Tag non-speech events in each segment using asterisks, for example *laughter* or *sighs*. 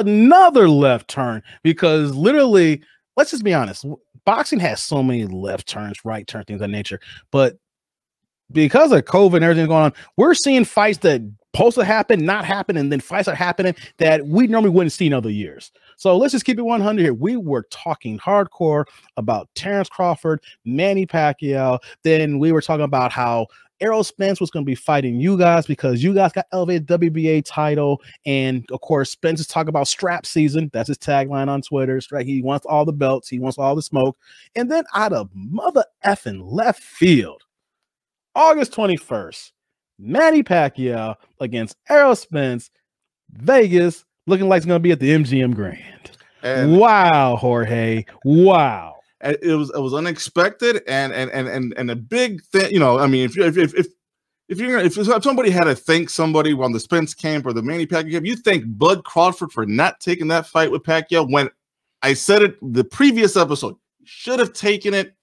another left turn because literally, let's just be honest, boxing has so many left turns, right turns, things of nature. But because of COVID and everything going on, we're seeing fights that supposed to happen, not happen, and then fights are happening that we normally wouldn't see in other years. So let's just keep it 100 here. We were talking hardcore about Terence Crawford, Manny Pacquiao. Then we were talking about how Errol Spence was going to be fighting you guys because you guys got elevated WBA title. And of course, Spence is talking about strap season. That's his tagline on Twitter. Right? He wants all the belts, he wants all the smoke. And then out of mother effing left field, August 21st, Manny Pacquiao against Errol Spence, Vegas, looking like it's going to be at the MGM Grand. And wow, Jorge. Wow. It was it was unexpected and and and and, and a big thing. You know, I mean, if you if if, if if you're if somebody had to thank somebody on the Spence camp or the Manny Pacquiao camp, you thank Bud Crawford for not taking that fight with Pacquiao. When I said it the previous episode, should have taken it.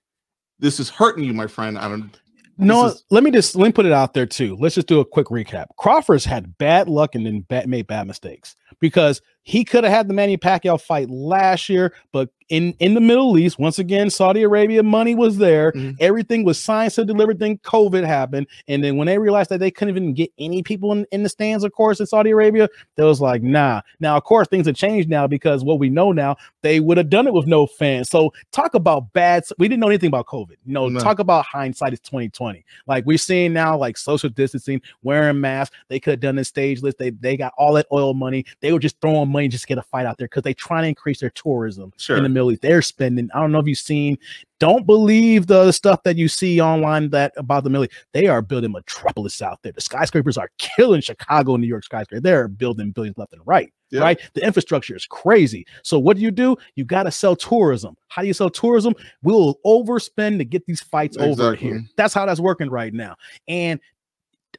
This is hurting you, my friend. I don't. No, is, let me just let me put it out there too. Let's just do a quick recap. Crawford's had bad luck and then bad, made bad mistakes because he could have had the Manny Pacquiao fight last year, but in in the Middle East, once again, Saudi Arabia money was there. Mm-hmm. Everything was signed to deliver. Then COVID happened, and then when they realized that they couldn't even get any people in, in the stands, of course, in Saudi Arabia, they was like, nah. Now, of course, things have changed now because what we know now, they would have done it with no fans. So talk about bad. We didn't know anything about COVID. You know, no. talk about hindsight is twenty twenty. Like we're seeing now, like social distancing, wearing masks. They could have done the stage list. They they got all that oil money. They were just throwing money just to get a fight out there because they're trying to increase their tourism sure. in the Middle East. They're spending. I don't know if you've seen. Don't believe the stuff that you see online that about the Middle East. They are building metropolis out there. The skyscrapers are killing Chicago, New York skyscrapers. They're building billions left and right. Yeah. Right, the infrastructure is crazy. So what do you do? You got to sell tourism. How do you sell tourism? We'll overspend to get these fights exactly. over here. That's how that's working right now. And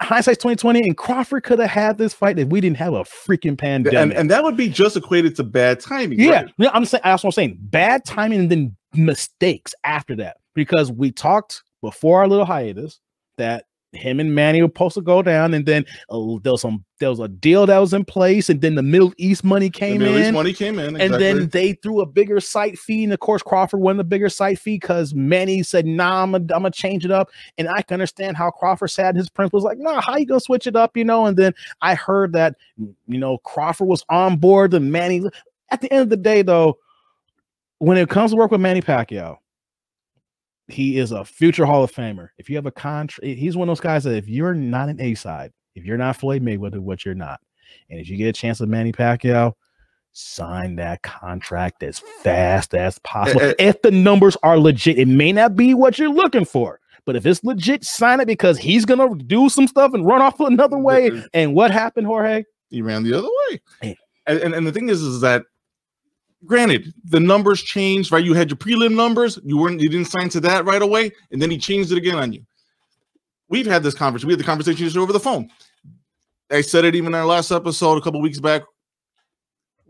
hindsight's 2020 and Crawford could have had this fight if we didn't have a freaking pandemic. And, and that would be just equated to bad timing. Yeah. Right? I'm saying that's what I'm saying. Bad timing and then mistakes after that. Because we talked before our little hiatus that him and Manny were supposed to go down, and then uh, there was some there was a deal that was in place, and then the Middle East money came Middle in. East money came in, exactly. and then they threw a bigger site fee, and of course Crawford won the bigger site fee because Manny said, "Nah, I'm gonna, I'm gonna change it up," and I can understand how Crawford said his principles like, "Nah, how you gonna switch it up?" You know, and then I heard that you know Crawford was on board, and Manny. At the end of the day, though, when it comes to work with Manny Pacquiao he is a future Hall of Famer. If you have a contract, he's one of those guys that if you're not an A side, if you're not Floyd Mayweather, what you're not, and if you get a chance with Manny Pacquiao, sign that contract as fast as possible. Uh, if the numbers are legit, it may not be what you're looking for, but if it's legit, sign it because he's gonna do some stuff and run off *laughs* another way. And what happened, Jorge? He ran the other way. And, and, and the thing is, is that granted, the numbers changed, right? You had your prelim numbers, you weren't you didn't sign to that right away, and then he changed it again on you. We've had this conversation. We had the conversation just over the phone. I said it even in our last episode a couple weeks back.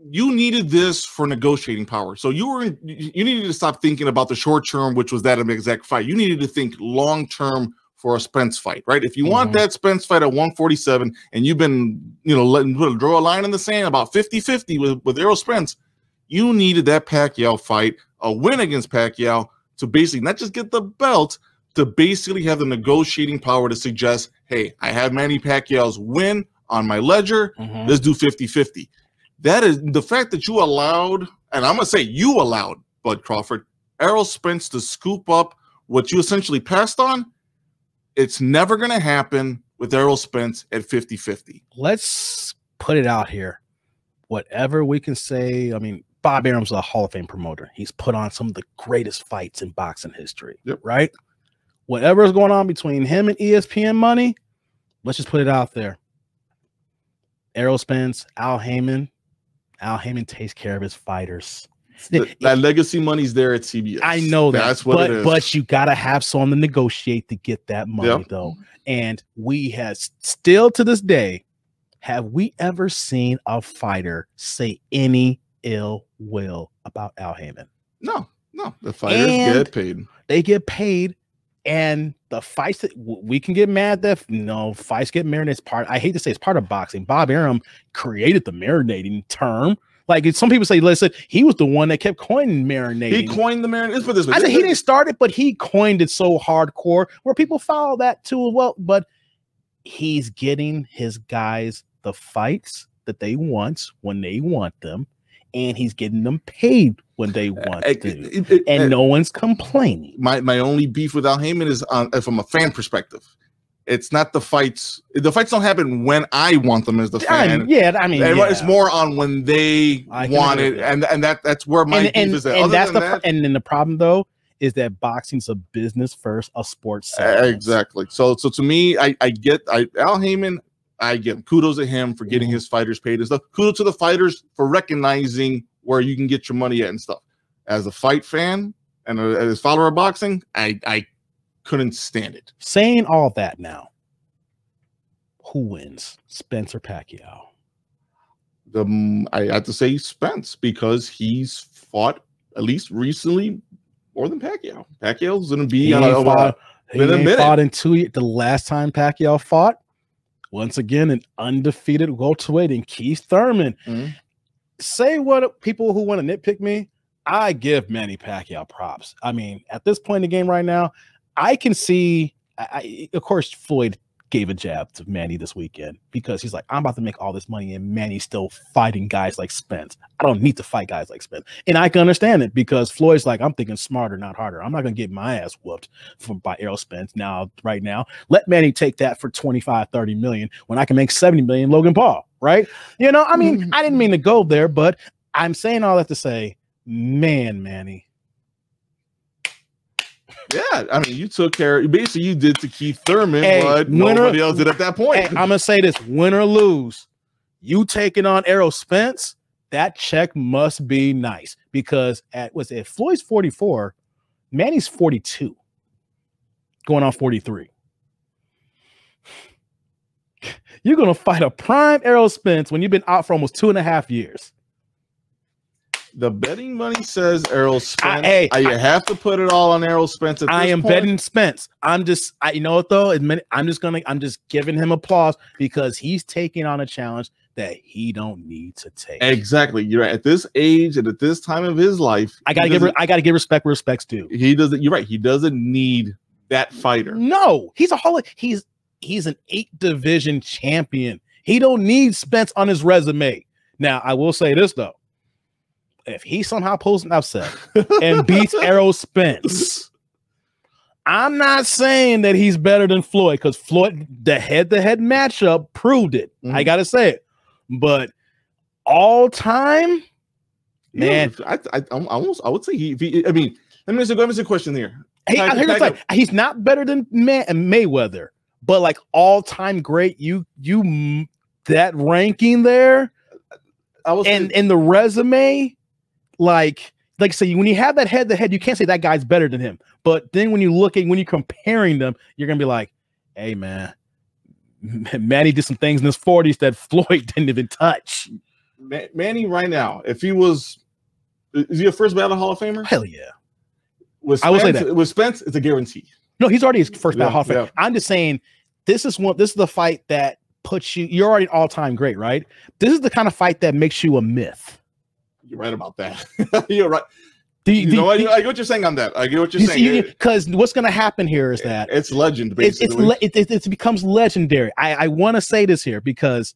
You needed this for negotiating power. So you were you needed to stop thinking about the short term, which was that exact fight. You needed to think long term for a Spence fight, right? If you mm-hmm. want that Spence fight at 147 and you've been, you know, letting put a draw a line in the sand about 50-50 with, with Errol Spence, you needed that Pacquiao fight, a win against Pacquiao, to basically not just get the belt, to basically have the negotiating power to suggest, hey, I have Manny Pacquiao's win on my ledger. Mm-hmm. Let's do 50 50. That is the fact that you allowed, and I'm going to say you allowed Bud Crawford, Errol Spence to scoop up what you essentially passed on. It's never going to happen with Errol Spence at 50 50. Let's put it out here. Whatever we can say, I mean, Bob Arum's a Hall of Fame promoter. He's put on some of the greatest fights in boxing history. Yep. Right? Whatever is going on between him and ESPN money, let's just put it out there. Errol Spence, Al Haymon. Al Haymon takes care of his fighters. The, that legacy money's there at CBS. I know that. That's what but, it is. But you gotta have someone to negotiate to get that money, yep. though. And we have still to this day, have we ever seen a fighter say any ill will about Al Haymon. No, no, the fighters and get paid. They get paid, and the fights that we can get mad that you know fights get marinated. Part. I hate to say it's part of boxing. Bob Arum created the marinating term. Like some people say, listen, he was the one that kept coining marinating. He coined the marinade. Put this. way. I said he didn't start it, but he coined it so hardcore where people follow that too. Well, but he's getting his guys the fights that they want when they want them, and he's getting them paid when they eh, want Uh, to, it- it- and no one's complaining. my my only beef with Al Haymon is on, uh, from a fan perspective. It's not the fights. The fights don't happen when I want them as the I fan. mean, yeah, I mean, And It's yeah. more on when they want it, and and that that's where my and, beef and, is. At. and Other that's the that, and then the problem though is that boxing's a business first, a sports. second. exactly. So so to me, I I get I Al Haymon. I give him kudos to him for getting Mhm. his fighters paid and stuff. Kudos to the fighters for recognizing where you can get your money at and stuff. As a fight fan and a, as a follower of boxing, I I couldn't stand it. Saying all that now, who wins, Spencer Pacquiao? the mm, I have to say Spence because he's fought at least recently more than Pacquiao. Pacquiao's gonna be He on a, fought, he ain't minute. fought in two. The last time Pacquiao fought, once again, an undefeated welterweight in Keith Thurman. Mhm. Say what people who want to nitpick me, I give Manny Pacquiao props. I mean, at this point in the game right now, I can see. I, of course, Floyd gave a jab to Manny this weekend because he's like, I'm about to make all this money, and Manny's still fighting guys like Spence. I don't need to fight guys like Spence, and I can understand it because Floyd's like, I'm thinking smarter, not harder. I'm not gonna get my ass whooped from by Errol Spence now, right now. Let Manny take that for 25, 30 million when I can make 70 million Logan Paul, right? You know, I mean, mm. I didn't mean to go there, but I'm saying all that to say, man, Manny, Yeah, I mean, you took care. Basically, you did to Keith Thurman Hey, what winner- nobody else did at that point. Hey, I'm gonna say this: win or lose, you taking on Errol Spence, that check must be nice because at was it Floyd's 44, Manny's 42, going on 43. *laughs* You're gonna fight a prime Errol Spence when you've been out for almost two and a half years. The betting money says Errol Spence. hey, uh, I, you have to put it all on Errol Spence. At I am point. betting Spence. I'm just, I you know what though? I'm just gonna, I'm just giving him applause because he's taking on a challenge that he don't need to take. Exactly, you're right. At this age and at this time of his life, I gotta give, I gotta give respect where respect's due. He doesn't. You're right. He doesn't need that fighter. No, he's a whole, he's, he's an eight division champion. He don't need Spence on his resume. Now, I will say this though, if he somehow pulls an upset and beats *laughs* Errol Spence. I'm not saying that he's better than Floyd because Floyd, the head to head matchup proved it. I Mhm. got to say it. But all time, man, Yeah, I, I, I almost, I would say he. He I mean, let me ask you, ask a question here. hey, here's the pack thing. he's not better than May- Mayweather, but like all time great, you, you, that ranking there I was and, and the resume, like, like say, when you have that head to head, you can't say that guy's better than him. But then when you look at when you're comparing them, you're gonna be like, hey man, Manny did some things in his 40s that *laughs* Floyd didn't even touch. Ma- Manny right now, if he was, is he a first battle Hall of Famer? Hell yeah. With I will say that. With Spence, it's a guarantee. No, he's already his first Yeah, battle Hall of Famer. yeah. I'm just saying this is one this is the fight that puts you you're already all-time great, right? This is the kind of fight that makes you a myth. You're right about that. *laughs* you're right. Do You know, I, I get what you're saying on that. I get what you're saying. Because what's going to happen here is that it's legend, basically. it's le- it, it, it becomes legendary. I, I want to say this here because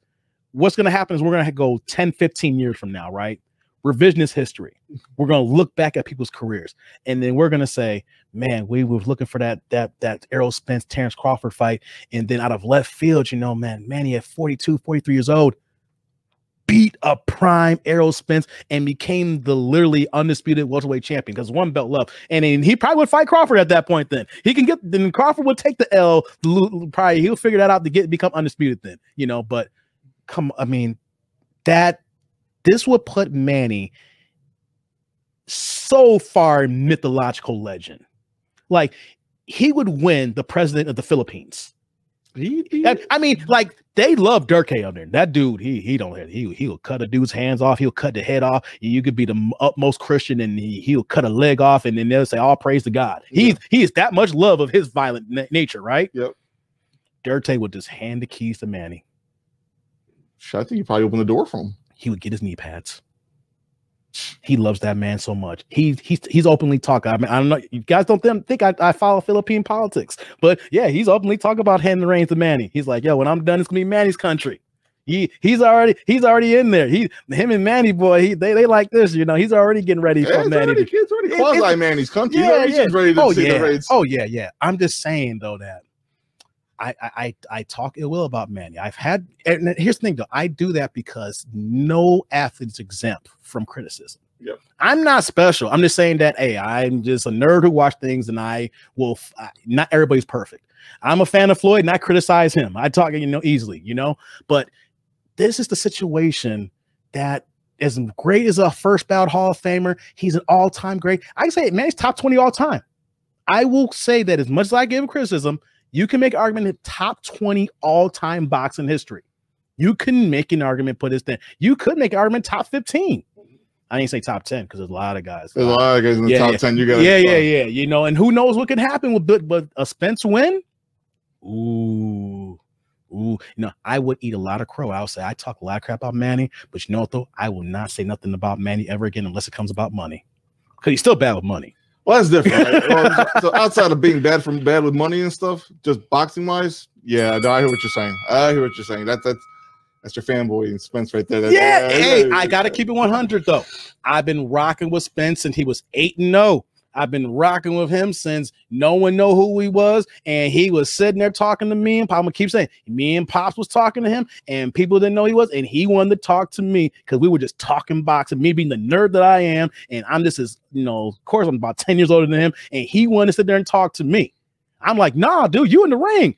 what's going to happen is we're going to go 10, 15 years from now, right? Revisionist history. We're going to look back at people's careers, and then we're going to say, "Man, we were looking for that that that Errol Spence Terence Crawford fight, and then out of left field, you know, man, man, he at 42, 43 years old." Beat a prime Errol Spence and became the literally undisputed welterweight champion because one belt left, and then he probably would fight Crawford at that point. Then he can get then Crawford would take the L. Probably he'll figure that out to get become undisputed. Then you know, but come, I mean, that this would put Manny so far mythological legend. Like he would win the president of the Philippines. He- he- And, I mean, like they love Durkay on there. That dude, he he don't he he'll cut a dude's hands off. He'll cut the head off. You could be the utmost Christian, and he, he'll cut a leg off, and then they'll say, "All praise to God." He's he is that much love of his violent na- nature, right? Yep. Durkay would just hand the keys to Manny. I think you probably opened the door for him. He would get his knee pads. He loves that man so much. He he's he's openly talking. I mean, I don't know. You guys don't think I, I follow Philippine politics, but yeah, he's openly talking about handing the reins to Manny. He's like, yo, when I'm done, it's gonna be Manny's country. He he's already he's already in there. He him and Manny boy, he they, they like this, you know. He's already getting ready Yeah, for it's Manny. already, to- it's already it- quasi it's- Manny's country. yeah, Yeah, yeah. ready to Oh see yeah. the. Oh yeah, yeah. I'm just saying though that I I I, talk ill will about Manny. I've had and here's the thing though. I do that because no athlete is exempt from criticism. Yep. I'm not special. I'm just saying that hey, I'm just a nerd who watch things and I will I- not everybody's perfect. I'm a fan of Floyd and I criticize him. I talk you know easily, you know, but this is the situation that as great as a first ballot Hall of Famer, he's an all-time great. I can say, man, he's top 20 all time. I will say that as much as I give him criticism, you can make an argument that top 20 all-time boxing history. You can make an argument, put his thing. You could make an argument top 15. I didn't say top 10 because there's a lot of guys. There's a lot of guys in the Yeah, top yeah. 10. You got Yeah, yeah, yeah. You know, and who knows what could happen with but, but a Spence win? Ooh. Ooh, you know, I would eat a lot of crow. I'll say I talk a lot of crap about Manny, but you know what though? I will not say nothing about Manny ever again unless it comes about money. Because he's still bad with money. Well, that's different. Right? *laughs* Well, so outside of being bad from bad with money and stuff, just boxing wise, yeah, no, I hear what you're saying. I hear what you're saying. That that's that's your fanboy and Spence right there. That- Yeah, hey, I gotta keep it 100 though. I've been rocking with Spence and he was 8 and 0. I've been rocking with him since no one know who he was, and he was sitting there talking to me. And Pop, I'm gonna keep saying, me and Pops was talking to him, and people didn't know he was, and he wanted to talk to me because we were just talking boxing. Me being the nerd that I am, and I'm just as you know, of course, I'm about 10 years older than him, and he wanted to sit there and talk to me. I'm like, nah, dude, you in the ring.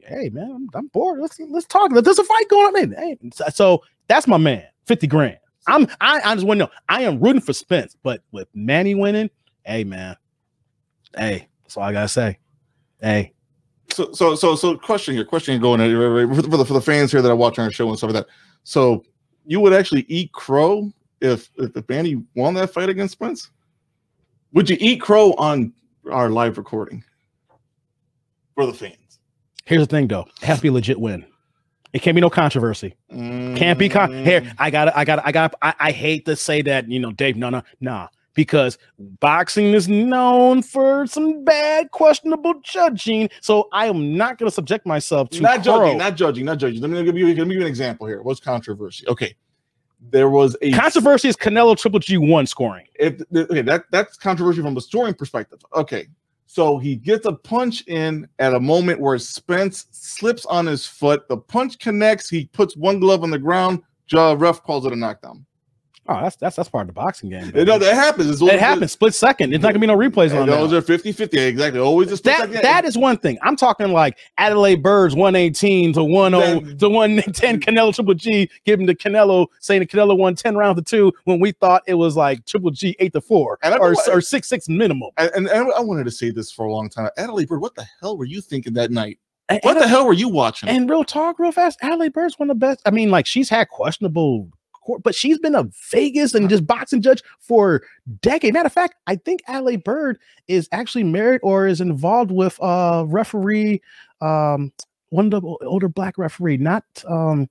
Hey man, I'm, I'm bored. Let's let's talk. There's a fight going on. Hey, so- that's my man. 50 grand. I'm I, I just want to know. I am rooting for Spence, but with Manny winning, hey man. Hey, that's all I gotta say. Hey, So so so so question here, question going in, for the, for the for the fans here that are watching our show and stuff like that. So you would actually eat crow if if, if Manny won that fight against Spence? Would you eat crow on our live recording for the fans? here's the thing though. It has to be a legit win. It can't be no controversy. Can't be con here. Mm. I gotta, I gotta, I gotta, I, I hate to say that, you know, Dave, no, no, nah. Because boxing is known for some bad, questionable judging. So I am not gonna subject myself to not judging, not judging, not judging. Let me give you, let me give you an example here. What's controversy? Okay, there was a Controversy is Canelo Triple G one scoring. If okay, that that's controversy from a scoring perspective. Okay, so he gets a punch in at a moment where Spence slips on his foot. The punch connects. He puts one glove on the ground. Jaw ref calls it a knockdown. Oh, that's that's that's part of the boxing game. Baby. know that happens. It's It happens split second. It's not gonna be no replays on those that. are 50 50. Exactly. Always a split That second. that is one thing. I'm talking like Adalaide Byrds 118 to *laughs* 10 to 110 Canelo Triple G, giving the Canelo saying the Canelo won 10 rounds to two when we thought it was like Triple G eight to four And or, or six six minimum. And, and, and I wanted to say this for a long time. Adalaide Byrd, what the hell were you thinking that night? And, What and, the hell were you watching? and real talk, real fast. Adalaide Byrd's one of the best. I mean, like she's had questionable, court, but she's been a Vegas and just boxing judge for decade. Matter of fact, I think Adalaide Byrd is actually married or is involved with uh referee, um, one of the older black referee. Not um,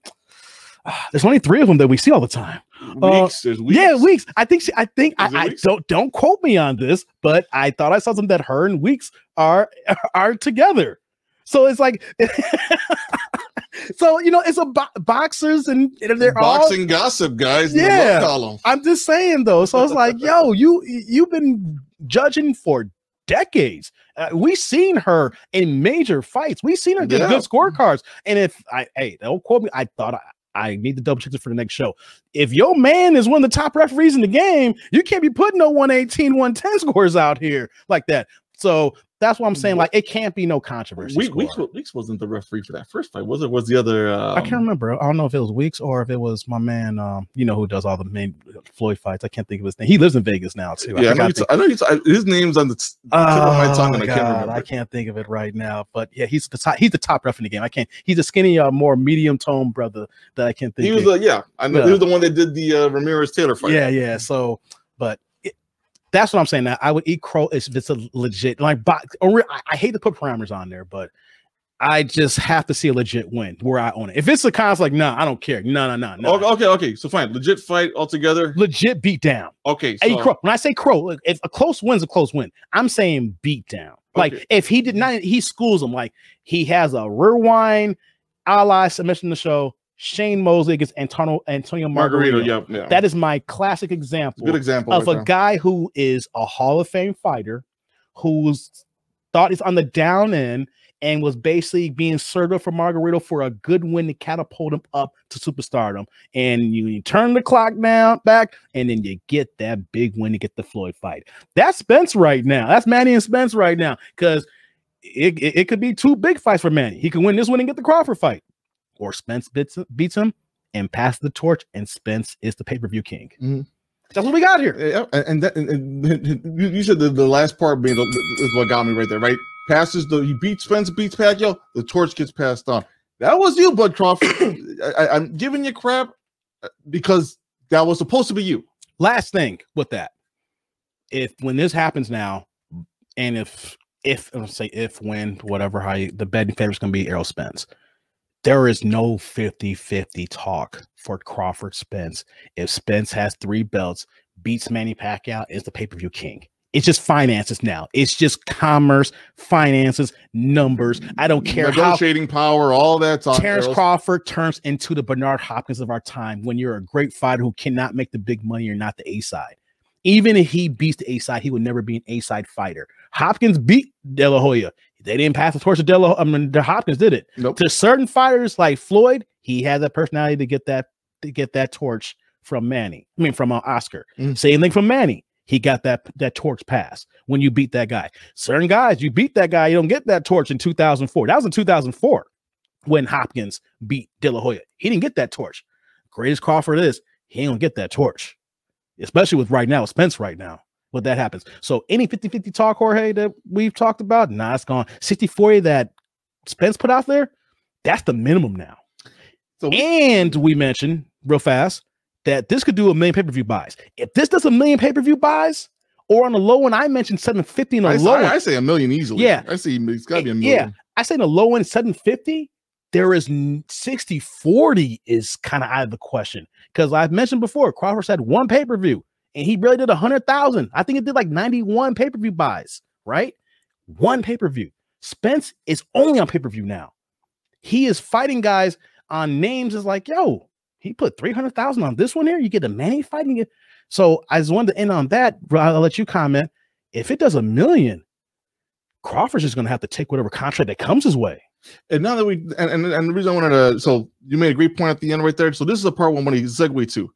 *sighs* there's only three of them that we see all the time. uh, weeks. There's weeks. Yeah, Weeks. I think she. I think I, I don't don't quote me on this, but I thought I saw something that her and Weeks are *laughs* are together. So it's like, *laughs* so you know, it's a bo- boxers and they're all. Boxing gossip, guys. in the love Yeah. I'm just saying though. So it's like, yo, *laughs* you you've been judging for decades. Uh, we've seen her in major fights. We've seen her get Yeah. good scorecards. And if I hey, don't quote me, I thought I. I need to double check this for the next show. If your man is one of the top referees in the game, you can't be putting no 118, 110 scores out here like that. So that's what I'm saying. Like, it can't be no controversy. We. Weeks, Weeks wasn't the referee for that first fight, was it? Was the other? Um, I can't remember. I don't know if it was Weeks or if it was my man, um, you know, who does all the main Floyd fights. I can't think of his name. He lives in Vegas now too. Yeah, I know, forgot you the- t- I know. T- his name's on the t- tip of my tongue, and I can't Oh, God, remember. I can't think of it right now. But yeah, he's the top. He's the top ref in the game. I can't. He's a skinny, uh, more medium tone brother that I can't think. He was, of. uh, yeah, I know. Yeah. He was the one that did the uh, Ramirez Taylor fight. yeah, yeah. So, but that's what I'm saying. Now I would eat crow if it's a legit like. Box, or I, I hate to put parameters on there, but I just have to see a legit win where I own it. If it's a con, it's like, nah, I don't care. No, no, no, no. Okay, okay. So fine, legit fight altogether. Legit beat down. Okay, so, Crow, when I say Crow, look, if a close win's a close win, I'm saying beat down. Like Okay. if he did not, he schools him. Like he has a rewind ally submission to the show. Shane Mosley against Antonio Antonio Margarito. Margarito. Yep, yeah. That is my classic example good example of right a there. guy who is a Hall of Fame fighter who's thought is on the down end and was basically being served up for Margarito for a good win to catapult him up to superstardom. And you, you turn the clock down back, and then you get that big win to get the Floyd fight. That's Spence right now. That's Manny and Spence right now because it, it, it could be two big fights for Manny. He could win this one and get the Crawford fight, or Spence beats, beats him and pass the torch, and Spence is the pay per view king. Mhm. That's what we got here. And that, and, and *laughs* you said the, the last part being is what got me right there, right? Passes the he beats Spence, beats Pacquiao, the torch gets passed on. That was you, Bud Crawford. *coughs* I, I'm giving you crap uh, because that was supposed to be you. last thing with that if when this happens now and if if let's say if when whatever how you, the betting favorite's going to be errol spence there is no 50-50 talk for crawford spence if spence has three belts beats manny pacquiao is the pay-per-view king it's just finances now it's just commerce finances numbers i don't mm, care how Negotiating power, all that's on Terence Crawford turns into the Bernard Hopkins of our time when you're a great fighter who cannot make the big money, you're not the A side. Even if he beats the A side, he would never be an A side fighter. Hopkins beat De La Hoya. They didn't pass the torch to De La I mean, the Hopkins did it. Nope. To certain fighters like Floyd, he had the personality to get that to get that torch from Manny. I mean, from uh, Oscar. Mm. Same thing from Manny. He got that that torch pass when you beat that guy. Certain guys, you beat that guy, you don't get that torch in 2004. That was in 2004 when Hopkins beat De La Hoya. He didn't get that torch. Greatest Crawford is, he ain't gonna get that torch, especially with right now, Spence right now. What that happens. So any 50 50 talk, Jorge, that we've talked about, nah, it's gone. 60 40 that Spence put out there, that's the minimum now. So And we mentioned real fast that this could do a million pay per view buys. If this does a million pay per view buys, or on the low end, I mentioned 750 on the I, low I, end. I say a million easily. Yeah. I see it's got to be a eh, million. Yeah. I say in the low end 750, there is 60 40 is kind of out of the question. Because I've mentioned before, Crawford's had one pay per view and he really did a 100,000. I think it did like 91 pay per view buys, right? One pay per view. Spence is only on pay per view now. He is fighting guys on names. Is like, yo, he put 300,000 on this one here. You get a Manny fighting it. So I just wanted to end on that. I'll let you comment. If it does a million, Crawford's just going to have to take whatever contract that comes his way. And now that we and, and and the reason I wanted to so you made a great point at the end right there. So this is a part one want to segue to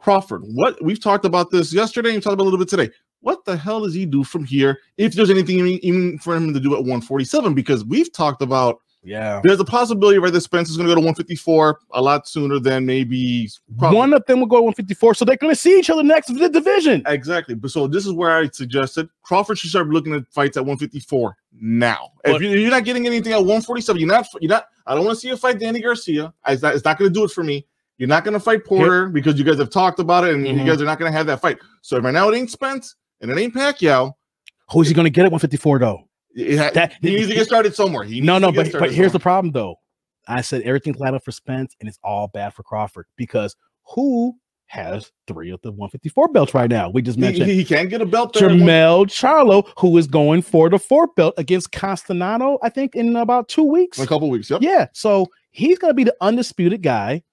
Crawford. What we've talked about this yesterday and we talked about a little bit today. What the hell does he do from here? If there's anything even, even for him to do at 147, because we've talked about Yeah. there's a possibility right that Spence is going to go to 154 a lot sooner than maybe Crawford. One of them will go to 154, so they're going to see each other next in the division. Exactly. But so this is where I suggested Crawford should start looking at fights at 154 now. But- if you- you're not getting anything at 147, you're not. You're not. I don't want to see you fight Danny Garcia. It's not, it's not going to do it for me. You're not going to fight Porter because you guys have talked about it, and Mhm. you guys are not going to have that fight. So right now it ain't Spence and it ain't Pacquiao. Who's he going to get at 154 though? Ha- That- he needs to get started somewhere. He No, no, but but here's the problem though. I said everything's lined up for Spence, and it's all bad for Crawford because who has three of the 154 belts right now? We just mentioned he, he can't get a belt there. at one- Jermell Charlo, who is going for the fourth belt against Constantino, I think, in about two weeks. in a couple weeks. Yep. Yeah, so he's going to be the undisputed guy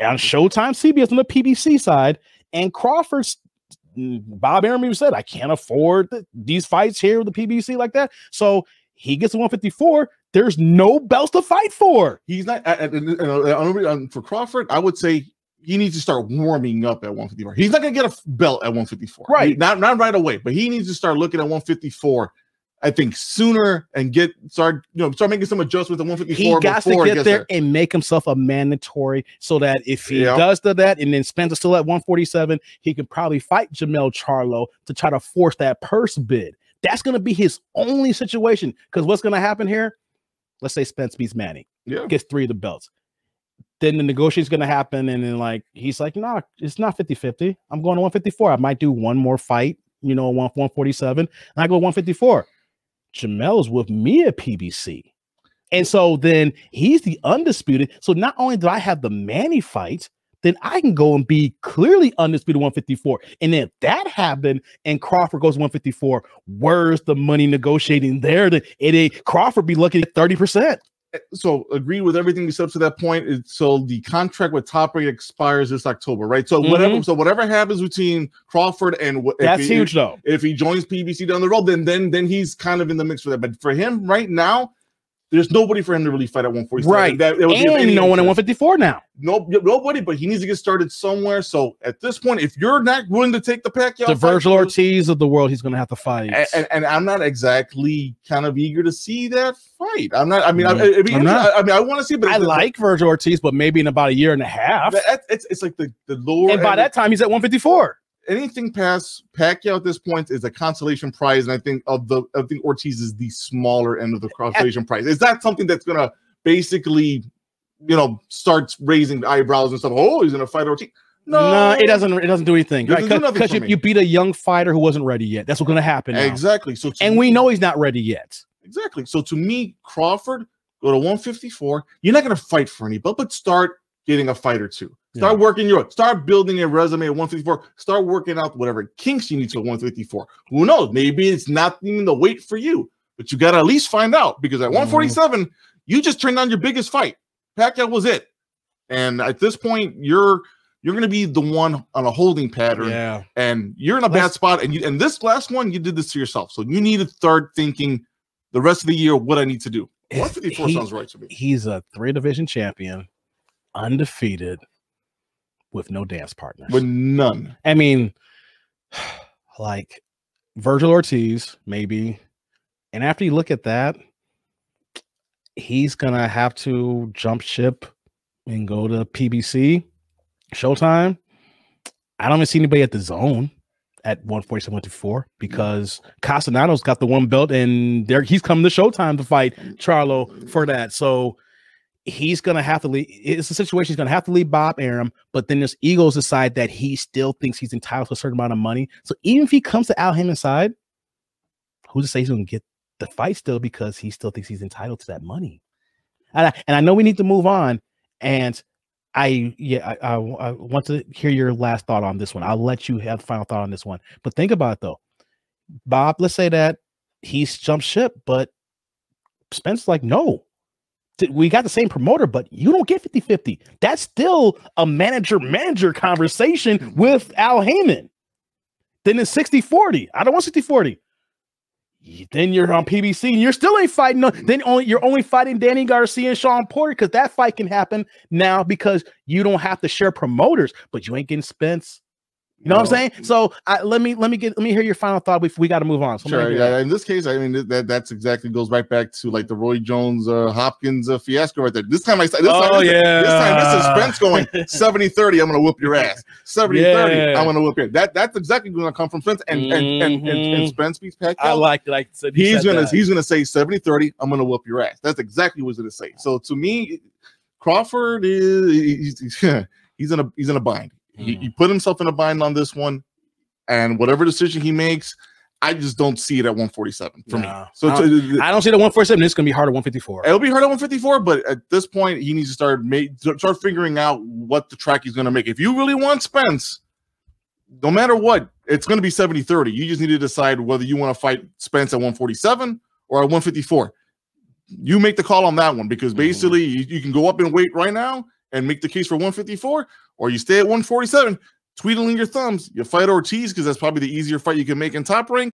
on Showtime CBS on the PBC side, and Crawford's Bob Arum even said, "I can't afford th- these fights here with the PBC like that." So he gets to 154. There's no belts to fight for. He's not. Uh, uh, um, for Crawford, I would say he needs to start warming up at 154. He's not going to get a belt at 154, Right. He- not not right away, but he needs to start looking at 154. I think sooner and get start you know start making some adjustments at 154. He 154 got to get gets there and make himself a mandatory so that if he Yeah. does do that and then Spence is still at 147, he could probably fight Jermell Charlo to try to force that purse bid. That's going to be his only situation because what's going to happen here? Let's say Spence beats Manny, Yeah, gets three of the belts. Then the negotiation's going to happen. And then, like, he's like, nah, it's not 50 50. I'm going to 154. I might do one more fight, you know, one 147. And I go 154. Jermell's with me at PBC. And so then he's the undisputed. So not only do I have the Manny fight, then I can go and be clearly undisputed 154. And if that happened and Crawford goes 154, where's the money negotiating there? That it Crawford be looking at 30%. So agree with everything you said up to that point. It, so the contract with Top Rank expires this October, right? So Mhm. whatever, so whatever happens between Crawford and That's he- huge though. If he joins PBC down the road, then then then he's kind of in the mix for that. But for him right now, there's nobody for him to really fight at 147. Right. That, would And no one at 154 now. No, nobody. But he needs to get started somewhere. So at this point, if you're not willing to take the Pacquiao, The fight, Vergil Ortiz of the world, he's gonna have to fight. and, and, and I'm not exactly kind of eager to see that fight. I'm not. I mean, I. Mm, I, mean. I, mean, I want to see, but I like Vergil Ortiz, but maybe in about a year and a half. that- it's it's like the the lower. And by that time, he's at 154. Anything past Pacquiao at this point is a consolation prize, and I think of the I think Ortiz is the smaller end of the consolation prize. Is that something that's gonna basically, you know, start raising eyebrows and stuff? Oh, he's gonna fight Ortiz. No, no it doesn't. It doesn't do anything. It doesn't do Because for you, you beat a young fighter who wasn't ready yet. That's what's going to happen. now. Exactly. So And me- we know he's not ready yet. exactly. So to me, Crawford go to 154. You're not gonna fight for any belt, but start getting a fight or two. Start working your start building a resume at 154. Start working out whatever kinks you need to at 154. Who knows? Maybe it's not even the weight for you, but you gotta at least find out because at Mhm. 147, you just turned on your biggest fight. Pacquiao was it. And at this point, you're you're gonna be the one on a holding pattern Yeah. and you're in a bad Let's- spot. And you and this last one, you did this to yourself. So you need to start thinking the rest of the year what I need to do. If 154 he- sounds right to me. He's a three division champion, undefeated, with no dance partners. With none. I mean, *sighs* like Vergil Ortiz, maybe. And after you look at that, he's gonna have to jump ship and go to PBC, Showtime. I don't even see anybody at the zone at 147, 154 because Castellanos got the one belt and there he's coming to Showtime to fight Charlo for that. So he's gonna have to leave. It's a situation he's gonna have to leave Bob Arum, but then this Eagles decide that he still thinks he's entitled to a certain amount of money. So even if he comes to Al Haymon's side, who's to say he's gonna get the fight still because he still thinks he's entitled to that money? And I, and I know we need to move on. And I yeah, I, I, I want to hear your last thought on this one. I'll let you have final thought on this one. But think about it though. Bob, let's say that he's jumped ship, but Spence like, no, we got the same promoter, but you don't get 50 50. That's still a manager manager conversation with Al Haymon. Then it's 60 40. I don't want 60 40. Then you're on PBC and you're still ain't fighting. Then only you're only fighting Danny Garcia and Shawn Porter because that fight can happen now because you don't have to share promoters, but you ain't getting Spence. You know what I'm saying? So I, let me let me get let me hear your final thought. Before we got to move on. So Sure. Yeah. that. In this case, I mean that that's exactly goes right back to like the Roy Jones uh, Hopkins uh, fiasco right there. This time I this Oh, this, yeah. this time this is Spence going *laughs* 70-30, I'm gonna whoop your ass. 70-30, I'm gonna whoop your that that's exactly gonna come from Spence and and, and, and, and Mhm. Spence beats Pacquiao. I like it. Like I said, you he's said gonna that. he's gonna say 70-30, I'm gonna whoop your ass. That's exactly what he's gonna say. So to me, Crawford is he's, he's, *laughs* he's in a he's in a bind. He, Mhm. he put himself in a bind on this one, and whatever decision he makes, I just don't see it at 147 for No. me. So I to- I don't see the 147. It's gonna be hard at 154. it'll be hard at 154, but at this point, he needs to start make start figuring out what the track he's going to make. If you really want Spence, no matter what, it's going to be 70 30. You just need to decide whether you want to fight Spence at 147 or at 154. You make the call on that one because Mhm. basically you, you can go up in weight right now and make the case for 154, or you stay at 147, tweedling your thumbs. You fight Ortiz because that's probably the easier fight you can make in top rank,